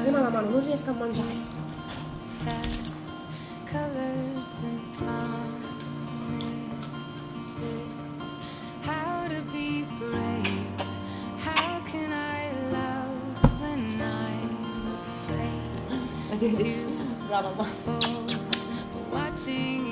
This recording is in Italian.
prima la mano, non riesco a mangiare. How to be brave? How can I love when I'm afraid Brava, ma. watching